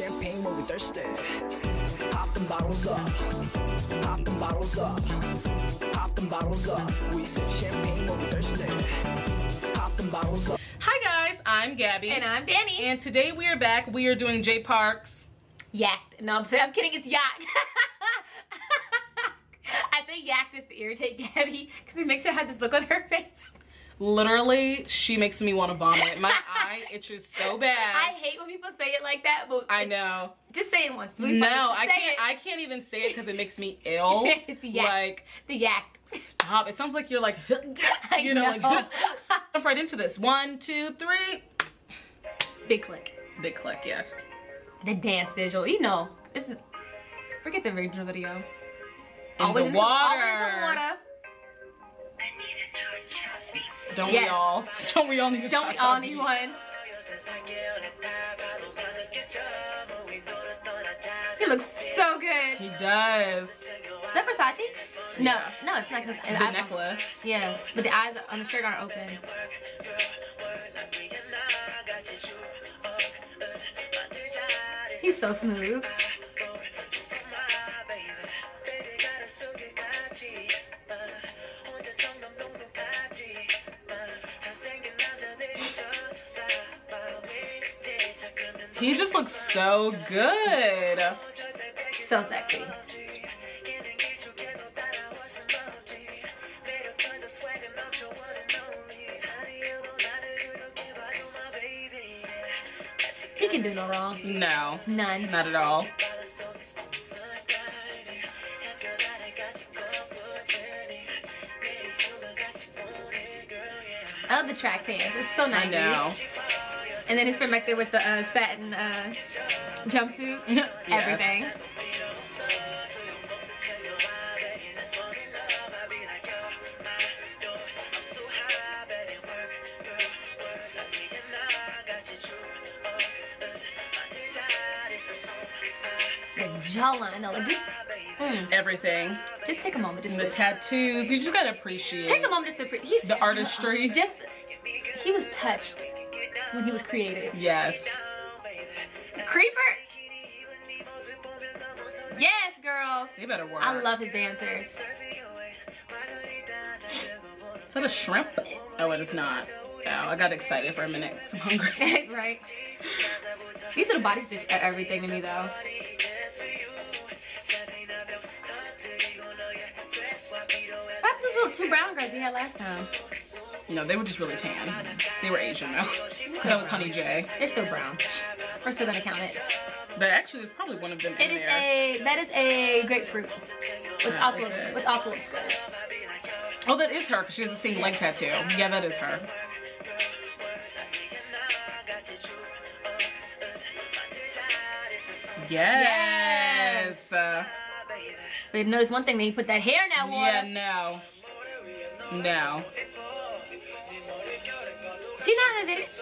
champagne when we thirsty. Pop them bottles up. Pop them bottles up. Pop them bottles up. We sip champagne when we thirsty. Pop them bottles up. Hi guys, I'm Gabby. And I'm Danny. And today we are back. We are doing Jay Park's. Yacked. No, I'm saying I'm kidding. It's yak. I say yak just to irritate Gabby because it makes her have this look on her face. Literally, she makes me want to vomit. My eye itches so bad. I hate when people say it like that, but I know. Just say it once. No, I can't. It. I can't even say it because it makes me ill. it's yak. Like the yak. Stop. It sounds like you're like, you know, know. like. jump right into this. One, two, three. Big click. Big click. Yes. The dance visual. You know, this is. Forget the original video. In always the water. In some, always in water. Don't yes. we all? Don't we all need a Don't we all need one? He looks so good. He does. Is that Versace? No, yeah. no, it's not. The the necklace. Yeah, but the eyes on the shirt aren't open. He's so smooth. He just looks so good. So sexy. He can do no wrong. No. None. Not at all. I love the track dance. It's so nice. I know. And then his friend back there with the uh, satin uh, jumpsuit. Everything. The jawline, no, like just mm. everything. Just take a moment. Just the tattoos. You just gotta appreciate. Take a moment just to appreciate. the artistry. Just he was touched when he was created. Yes. Creeper. Yes, girls. They better work. I love his dancers. Is that a shrimp? Oh, it is not. Oh, I got excited for a minute. I'm hungry. right. These little body stitch everything to me though. Those little two brown girls he had last time? No, they were just really tan. They were Asian though. that was Honey J. They're still brown. We're still gonna count it. But actually, there's probably one of them it is there. a that is a grapefruit, which also looks which also looks good. Oh, that is her because she has the same leg tattoo. Yeah, that is her. Yes. yes. Uh, but notice one thing, they put that hair in that water. Yeah, no. No. See this.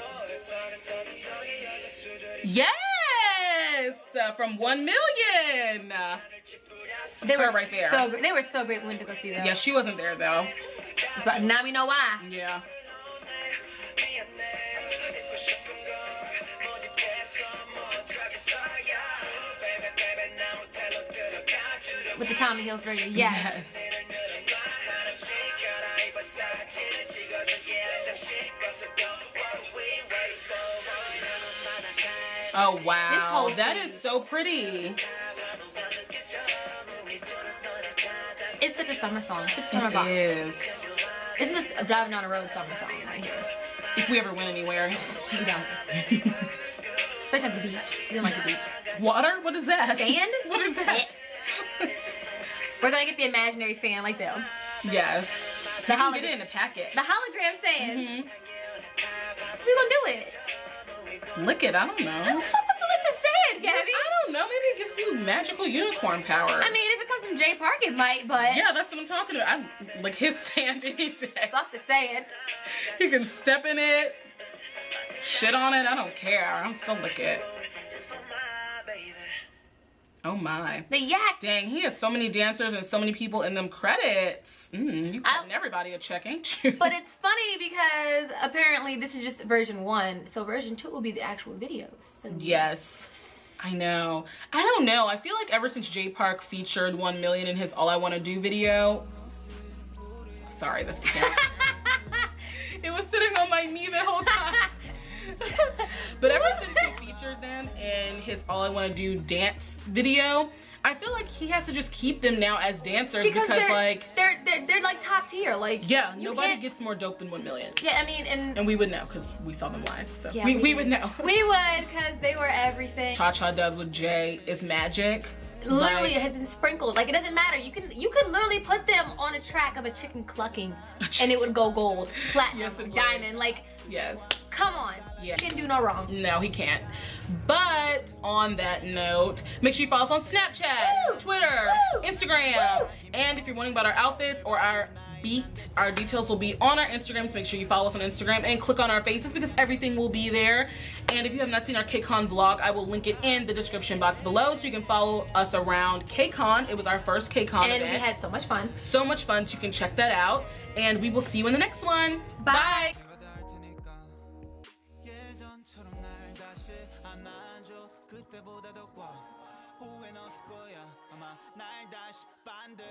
Yes, uh, from one million. They were right there. So they were so great when we to go see them. Yeah, she wasn't there though. But now we know why. Yeah. With the Tommy Hilfiger, yes. yes. Oh wow, that is so pretty. It's such a summer song. It's just summer It is. Isn't this a driving on a road summer song right here? If we ever went anywhere. We don't. Especially at the beach. We don't like the beach. Water? What is that? Sand? What is that? We're gonna get the imaginary sand like them. Yes. The hologram. Get it in a packet. The hologram sand. Mm -hmm. We gonna do it. Lick it. I don't know. The fuck wants to lick the sand, Gabby? I don't know. Maybe it gives you magical unicorn power. I mean, if it comes from Jay Park, it might, but. Yeah, that's what I'm talking about. I lick his sand any day. Fuck the sand. You can step in it, shit on it. I don't care. I'm still lick it. Oh my. The yak. Dang, he has so many dancers and so many people in them credits. Mm, you cutting everybody a check, ain't you? But it's funny because apparently this is just version one. So version two will be the actual videos. So yes. I know. I don't know. I feel like ever since Jay Park featured 1 million in his All I Wanna Do video. Sorry, that's the camera. it was sitting on my knee the whole time. but ever since featured them in his All I Wanna Do dance video, I feel like he has to just keep them now as dancers because, because they're, like they're, they're they're like top tier. Like yeah, nobody can't- gets more dope than 1 million. Yeah, I mean, and And we would know because we saw them live. So Yeah, we, we we would know. we would because they were everything. Cha Cha does with Jay is magic. Literally, Like- it has been sprinkled. Like it doesn't matter. You can you could literally put them on a track of a chicken clucking, and it would go gold, platinum, Yes, diamond. Like, Yes. Come on, Yeah. you can do no wrong. No, he can't. But on that note, make sure you follow us on Snapchat, Woo! Twitter, Woo! Instagram. Woo! And if you're wondering about our outfits or our beat, our details will be on our Instagram. So make sure you follow us on Instagram and click on our faces because everything will be there. And if you have not seen our KCON vlog, I will link it in the description box below so you can follow us around KCON. It was our first KCON And event. we had so much fun. so much fun. So you can check that out. And we will see you in the next one. Bye. 예 그때보다 더 꽉. 후회는 없을 거야. 아마 날 다시 반대